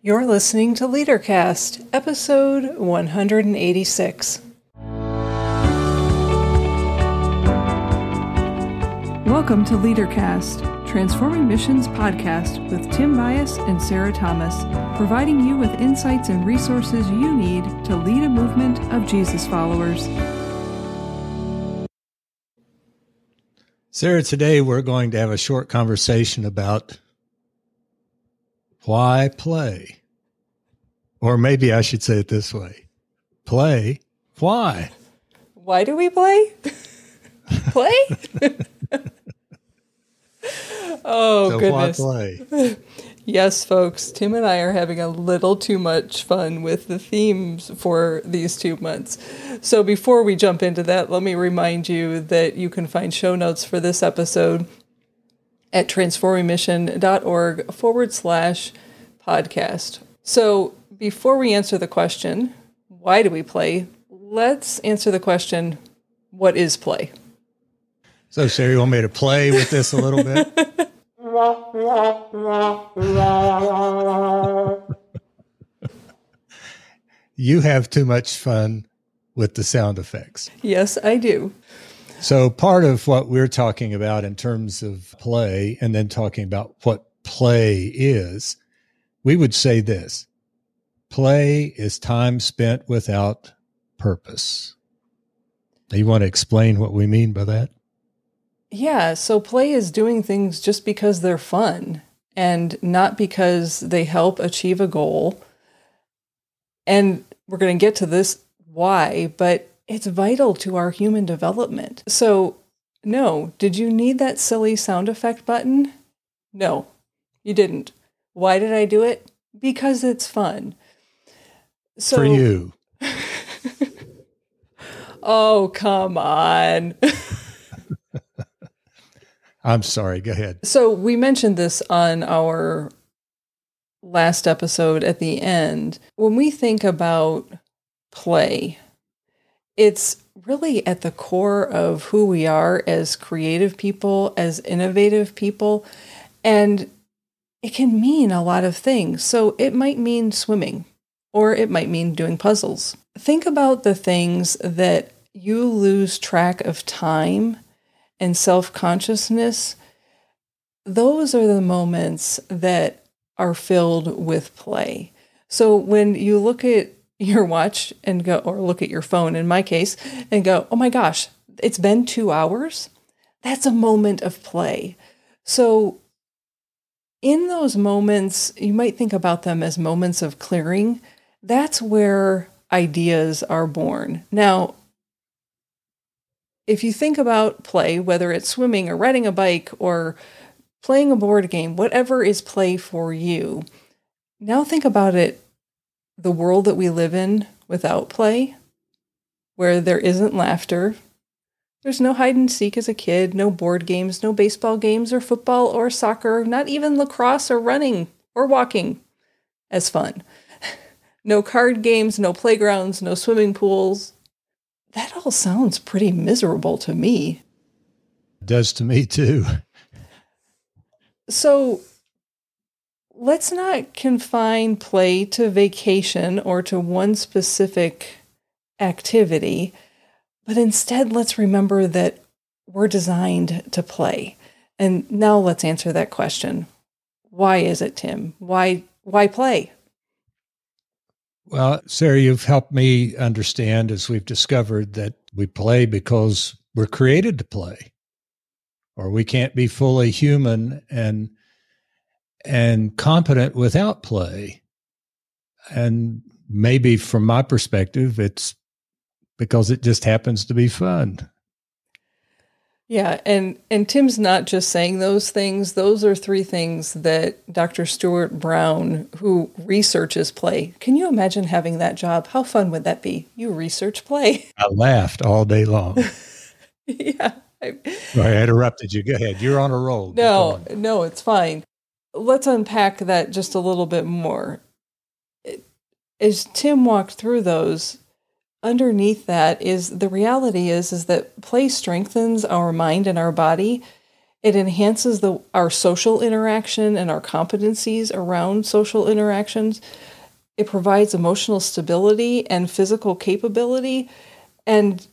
You're listening to LeaderCast, episode 186. Welcome to LeaderCast, Transforming Mission's podcast with Tim Bias and Sarah Thomas, providing you with insights and resources you need to lead a movement of Jesus followers. Sarah, today we're going to have a short conversation about why play? Or maybe I should say it this way play. Why? Why do we play? play? oh, so goodness. Why play? Yes, folks, Tim and I are having a little too much fun with the themes for these two months. So before we jump into that, let me remind you that you can find show notes for this episode at transformingmission.org forward slash podcast. So before we answer the question, why do we play? Let's answer the question, what is play? So, Sherry, you want me to play with this a little bit? you have too much fun with the sound effects. Yes, I do. So, part of what we're talking about in terms of play and then talking about what play is, we would say this play is time spent without purpose. Do you want to explain what we mean by that? Yeah, so play is doing things just because they're fun and not because they help achieve a goal. And we're going to get to this why, but it's vital to our human development. So, no, did you need that silly sound effect button? No, you didn't. Why did I do it? Because it's fun. So, For you. oh, come on. I'm sorry. Go ahead. So we mentioned this on our last episode at the end. When we think about play, it's really at the core of who we are as creative people, as innovative people, and it can mean a lot of things. So it might mean swimming, or it might mean doing puzzles. Think about the things that you lose track of time and self consciousness, those are the moments that are filled with play. So when you look at your watch and go, or look at your phone in my case, and go, oh my gosh, it's been two hours, that's a moment of play. So in those moments, you might think about them as moments of clearing. That's where ideas are born. Now, if you think about play, whether it's swimming or riding a bike or playing a board game, whatever is play for you, now think about it the world that we live in without play, where there isn't laughter. There's no hide and seek as a kid, no board games, no baseball games or football or soccer, not even lacrosse or running or walking as fun. no card games, no playgrounds, no swimming pools, that all sounds pretty miserable to me. It does to me too. So let's not confine play to vacation or to one specific activity, but instead let's remember that we're designed to play. And now let's answer that question. Why is it, Tim? Why why play? Well, Sarah, you've helped me understand as we've discovered that we play because we're created to play, or we can't be fully human and and competent without play. And maybe from my perspective, it's because it just happens to be fun. Yeah, and and Tim's not just saying those things. Those are three things that Dr. Stuart Brown, who researches play, can you imagine having that job? How fun would that be? You research play. I laughed all day long. yeah. I, I interrupted you. Go ahead. You're on a roll. No, no, it's fine. Let's unpack that just a little bit more. As Tim walked through those, underneath that is the reality is is that play strengthens our mind and our body It enhances the our social interaction and our competencies around social interactions. It provides emotional stability and physical capability. And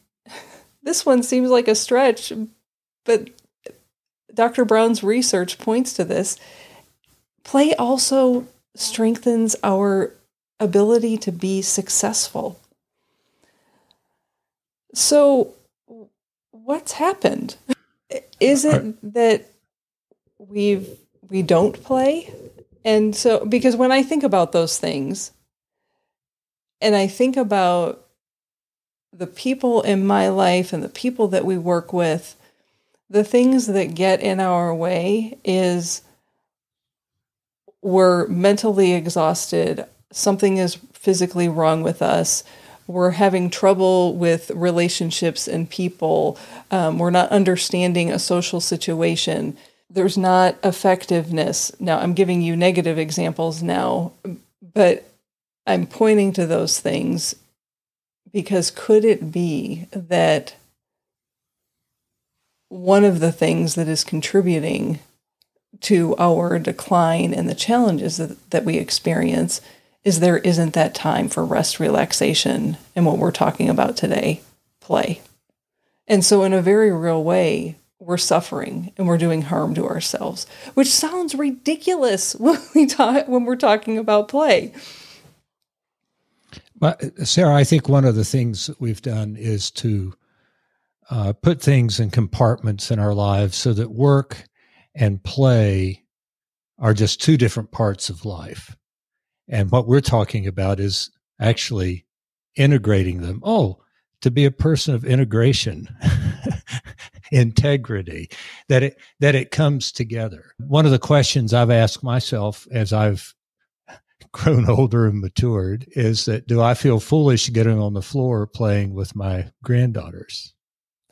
this one seems like a stretch, but Dr. Brown's research points to this. Play also strengthens our ability to be successful. So, what's happened? Is it that we've we don't play? And so because when I think about those things and I think about the people in my life and the people that we work with, the things that get in our way is we're mentally exhausted, something is physically wrong with us, we're having trouble with relationships and people, um, we're not understanding a social situation, there's not effectiveness. Now, I'm giving you negative examples now, but I'm pointing to those things because could it be that one of the things that is contributing to our decline and the challenges that, that we experience is there isn't that time for rest, relaxation, and what we're talking about today play. And so, in a very real way, we're suffering and we're doing harm to ourselves, which sounds ridiculous when we talk when we're talking about play. But Sarah, I think one of the things that we've done is to uh, put things in compartments in our lives so that work and play are just two different parts of life. And what we're talking about is actually integrating them. Oh, to be a person of integration, integrity, that it that it comes together. One of the questions I've asked myself as I've grown older and matured is that do I feel foolish getting on the floor playing with my granddaughters?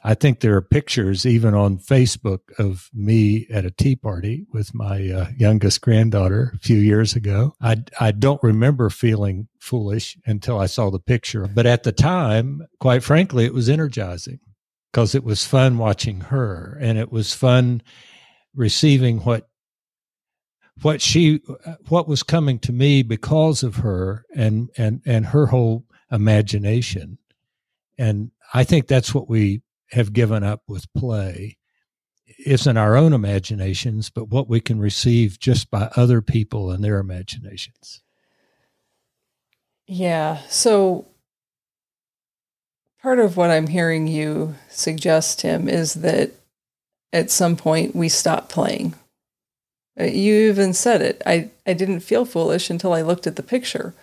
I think there are pictures even on Facebook of me at a tea party with my uh, youngest granddaughter a few years ago. I, I don't remember feeling foolish until I saw the picture. But at the time, quite frankly, it was energizing because it was fun watching her and it was fun receiving what what she what was coming to me because of her and and and her whole imagination and i think that's what we have given up with play isn't our own imaginations but what we can receive just by other people and their imaginations yeah so part of what i'm hearing you suggest tim is that at some point we stop playing uh, you even said it. I, I didn't feel foolish until I looked at the picture.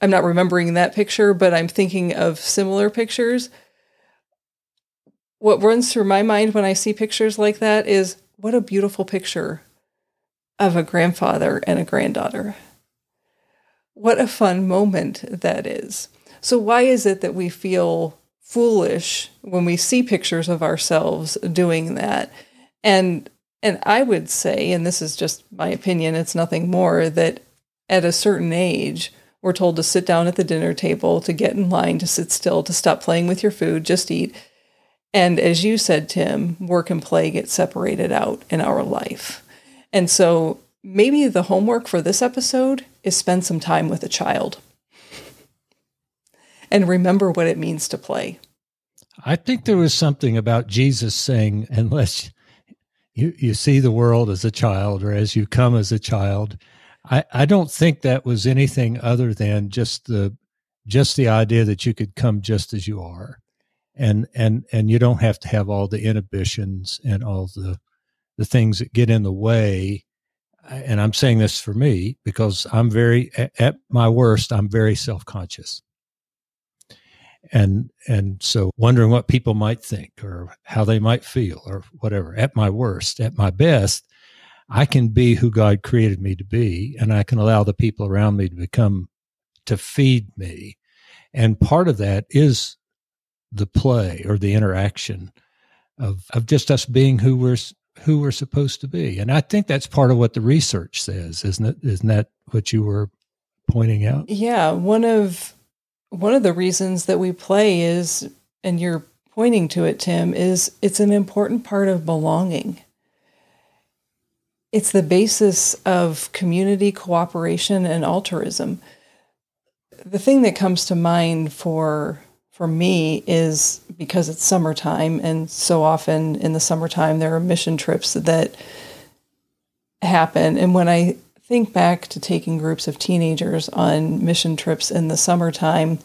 I'm not remembering that picture, but I'm thinking of similar pictures. What runs through my mind when I see pictures like that is what a beautiful picture of a grandfather and a granddaughter. What a fun moment that is. So, why is it that we feel foolish when we see pictures of ourselves doing that? And and I would say, and this is just my opinion, it's nothing more, that at a certain age, we're told to sit down at the dinner table, to get in line, to sit still, to stop playing with your food, just eat. And as you said, Tim, work and play get separated out in our life. And so maybe the homework for this episode is spend some time with a child and remember what it means to play. I think there was something about Jesus saying, unless you, you see the world as a child or as you come as a child. I, I don't think that was anything other than just the just the idea that you could come just as you are and and and you don't have to have all the inhibitions and all the the things that get in the way. And i'm saying this for me because i'm very at my worst i'm very self-conscious. And and so wondering what people might think or how they might feel or whatever. At my worst at my best i can be who god created me to be and i can allow the people around me to become to feed me. And part of that is the play or the interaction of of just us being who we're who we're supposed to be and i think that's part of what the research says isn't it isn't that what you were pointing out yeah one of one of the reasons that we play is, and you're pointing to it, Tim, is it's an important part of belonging. it's the basis of community cooperation and altruism. The thing that comes to mind for for me is because it's summertime and so often in the summertime there are mission trips that happen and when I think back to taking groups of teenagers on mission trips in the summertime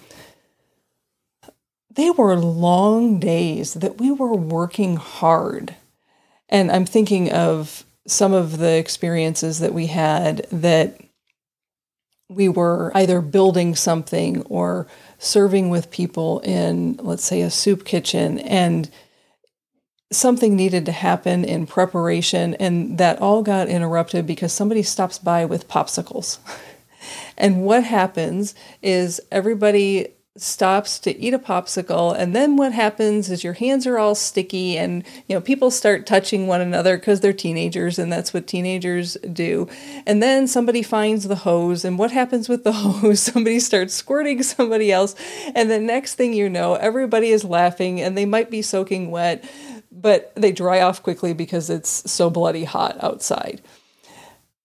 they were long days that we were working hard. And I'm thinking of some of the experiences that we had that we were either building something or serving with people in, let's say, a soup kitchen, and something needed to happen in preparation, and that all got interrupted because somebody stops by with popsicles. and what happens is everybody stops to eat a popsicle and then what happens is your hands are all sticky and you know people start touching one another because they're teenagers and that's what teenagers do. And then somebody finds the hose and what happens with the hose? Somebody starts squirting somebody else and the next thing you know everybody is laughing and they might be soaking wet but they dry off quickly because it's so bloody hot outside.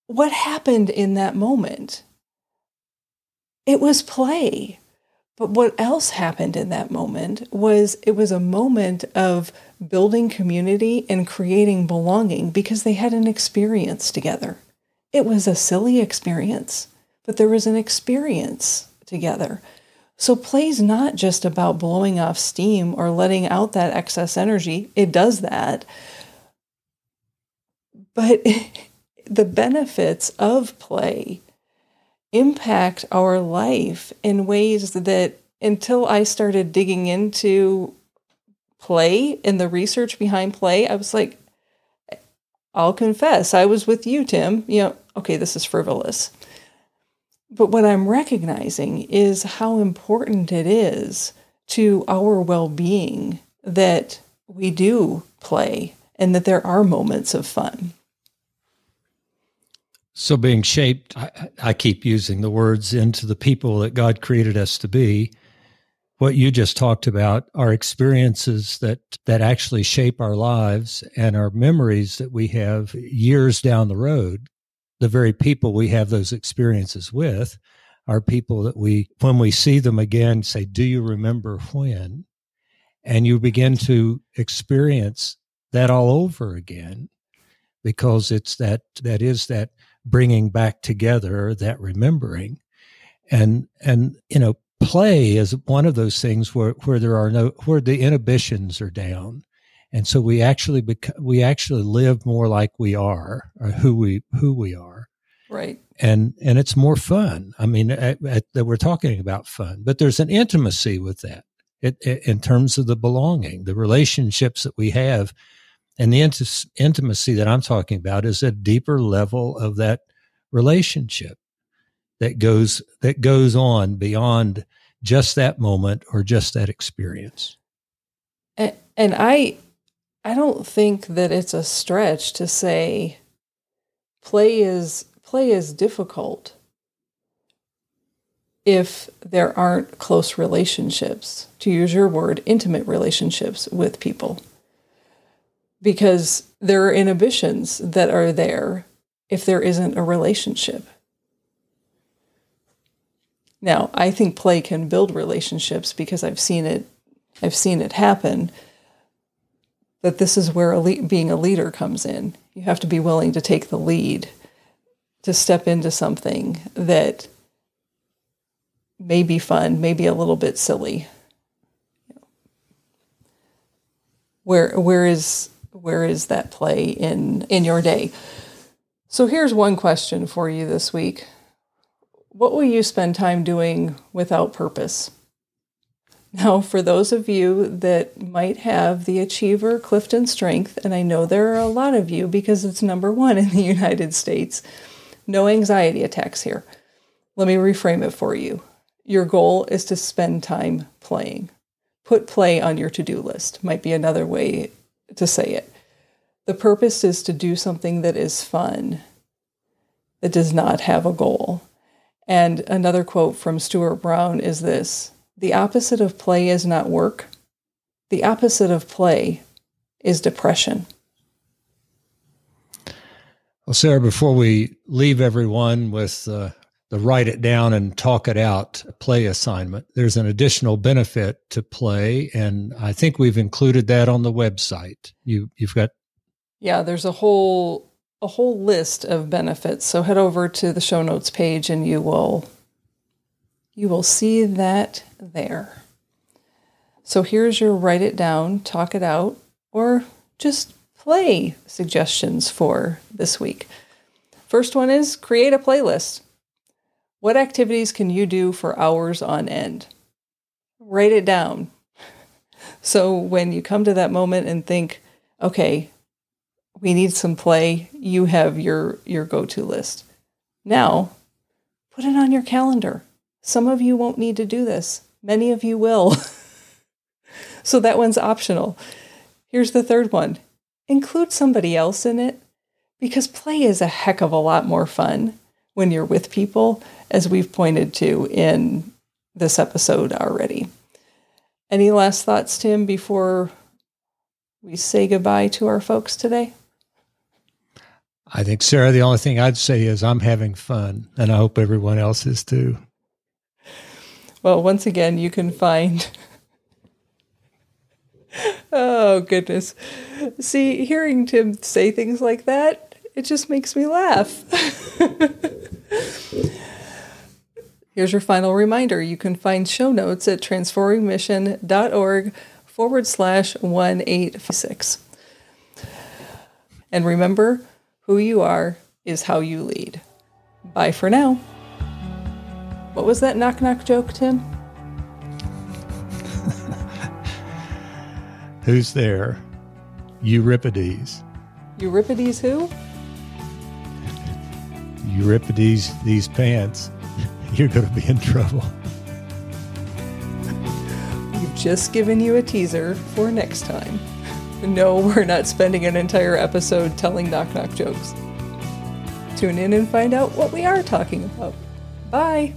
What happened in that moment? It was play but what else happened in that moment was it was a moment of building community and creating belonging because they had an experience together. It was a silly experience, but there was an experience together. So, play's not just about blowing off steam or letting out that excess energy. It does that. But the benefits of play impact our life in ways that until I started digging into play and the research behind play, I was like, I'll confess, I was with you, Tim. You know, okay, this is frivolous. But what I'm recognizing is how important it is to our well being that we do play and that there are moments of fun. So, being shaped, I, I, keep using the words into the people that God created us to be. What you just talked about are experiences that that actually shape our lives and our memories that we have years down the road. The very people we have those experiences with are people that we, when we see them again, say, "Do you remember when?" And you begin to experience that all over again because it's that that is that bringing back together that remembering. And and you know play is one of those things where where there are no where the inhibitions are down. And so we actually bec- we actually live more like we are or who we who we are. Right. And and it's more fun. I mean at, at, that we're talking about fun but there's an intimacy with that it, it, in terms of the belonging the relationships that we have and the int- intimacy that I'm talking about is a deeper level of that relationship that goes that goes on beyond just that moment or just that experience. And, and I I don't think that it's a stretch to say play is play is difficult if there aren't close relationships, to use your word, intimate relationships with people because there are inhibitions that are there if there isn't a relationship. Now, I think play can build relationships because I've seen it I've seen it happen. But this is where being a leader comes in. You have to be willing to take the lead, to step into something that may be fun, maybe a little bit silly. Where where is where is that play in in your day? So here's one question for you this week. What will you spend time doing without purpose? Now, for those of you that might have the Achiever Clifton Strength, and I know there are a lot of you because it's number one in the United States, no anxiety attacks here. Let me reframe it for you. Your goal is to spend time playing. Put play on your to do list, might be another way to say it. The purpose is to do something that is fun, that does not have a goal. And another quote from Stuart Brown is this The opposite of play is not work, the opposite of play is depression. Well, Sarah, before we leave everyone with uh, the write it down and talk it out play assignment, there's an additional benefit to play, and I think we've included that on the website. You you've got yeah, there's a whole a whole list of benefits. So head over to the show notes page, and you will you will see that there. So here's your write it down, talk it out, or just play suggestions for this week. First one is create a playlist. What activities can you do for hours on end? Write it down. So when you come to that moment and think, okay, we need some play, you have your your go-to list. Now, put it on your calendar. Some of you won't need to do this. Many of you will. so that one's optional. Here's the third one include somebody else in it because play is a heck of a lot more fun when you're with people, as we've pointed to in this episode already. Any last thoughts, Tim, before we say goodbye to our folks today? I think, Sarah, the only thing I'd say is I'm having fun, and I hope everyone else is too. Well, once again, you can find. oh, goodness. See, hearing Tim say things like that, it just makes me laugh. Here's your final reminder you can find show notes at transformingmission.org forward slash 186. And remember, who you are is how you lead. Bye for now. What was that knock knock joke, Tim? Who's there? Euripides. Euripides who? Euripides these pants. You're going to be in trouble. We've just given you a teaser for next time. No, we're not spending an entire episode telling knock knock jokes. Tune in and find out what we are talking about. Bye.